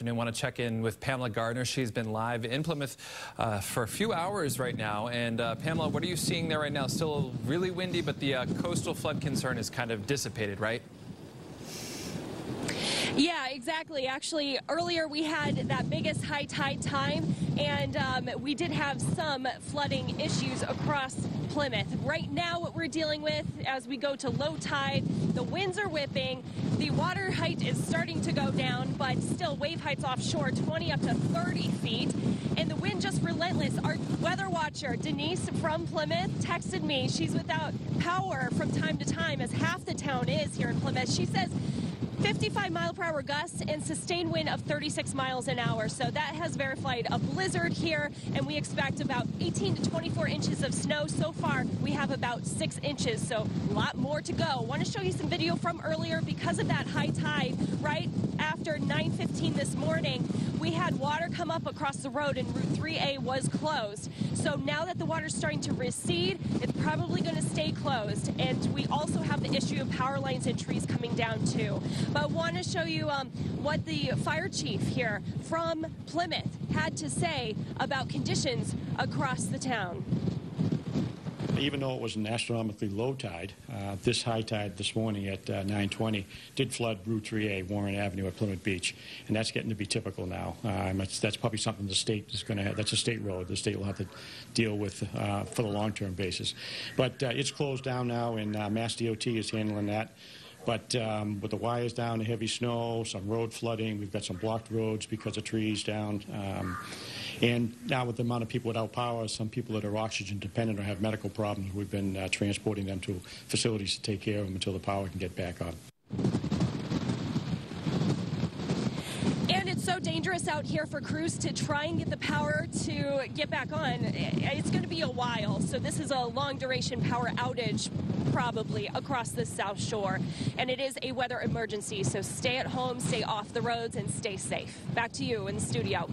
afternoon. Want to check in with Pamela Gardner. She's been live in Plymouth uh, for a few hours right now. And uh, Pamela, what are you seeing there right now? Still really windy, but the uh, coastal flood concern is kind of dissipated, right? Yeah, exactly. Actually, earlier we had that biggest high tide time, and um, we did have some flooding issues across Plymouth. Right now, what we're dealing with as we go to low tide, the winds are whipping, the water height is starting to go down, but still wave heights offshore 20 up to 30 feet, and the wind just relentless. Our weather watcher, Denise from Plymouth, texted me. She's without power from time to time, as half the town is here in Plymouth. She says 55 mile per hour gusts and sustained wind of 36 miles an hour. So that has verified a blizzard here, and we expect about 18 to 24 inches of snow. So far, we have about six inches, so a lot more to go. Want to show you some video from earlier because of that high tide right after 9:15 this morning. We had water come up across the road, and Route 3A was closed. So now that the water's starting to recede, it's probably going to stay closed. And we also have the issue of power lines and trees coming down too. But I want to show you um, what the fire chief here from Plymouth had to say about conditions across the town. Even though it was an astronomically low tide, uh, this high tide this morning at uh, 9:20 did flood Route 3A, Warren Avenue at Plymouth Beach, and that's getting to be typical now. Um, that's, that's, probably something the state is going to have. That's a state road. The state will have to deal with uh, for the long-term basis. But uh, it's closed down now, and uh, Mass DOT is handling that. But um, with the wires down, the heavy snow, some road flooding, we've got some blocked roads because of trees down. Um, and now with the amount of people without power, some people that are oxygen dependent or have medical problems, we've been uh, transporting them to facilities to take care of them until the power can get back on. And it's so dangerous out here for crews to try and get the power to get back on. It's going to be a while, so this is a long duration power outage probably across the South Shore. And it is a weather emergency, so stay at home, stay off the roads, and stay safe. Back to you in the studio.